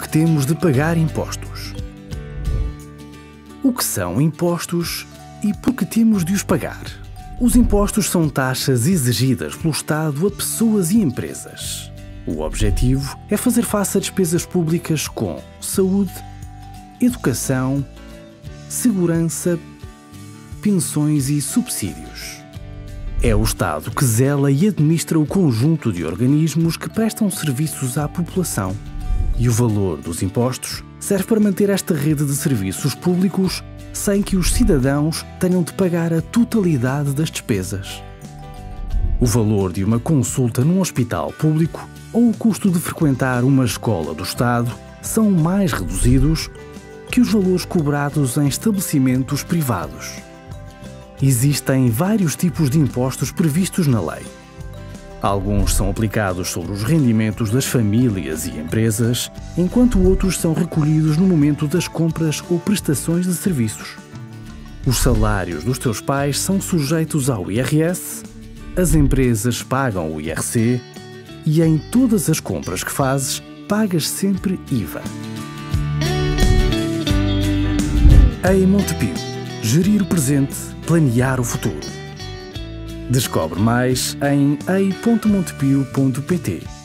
que temos de pagar impostos. O que são impostos e por que temos de os pagar? Os impostos são taxas exigidas pelo Estado a pessoas e empresas. O objetivo é fazer face a despesas públicas com saúde, educação, segurança, pensões e subsídios. É o Estado que zela e administra o conjunto de organismos que prestam serviços à população. E o valor dos impostos serve para manter esta rede de serviços públicos sem que os cidadãos tenham de pagar a totalidade das despesas. O valor de uma consulta num hospital público ou o custo de frequentar uma escola do Estado são mais reduzidos que os valores cobrados em estabelecimentos privados. Existem vários tipos de impostos previstos na lei. Alguns são aplicados sobre os rendimentos das famílias e empresas, enquanto outros são recolhidos no momento das compras ou prestações de serviços. Os salários dos teus pais são sujeitos ao IRS, as empresas pagam o IRC e em todas as compras que fazes pagas sempre IVA. Em Montepio, gerir o presente, planear o futuro. Descobre mais em ei.montepio.pt.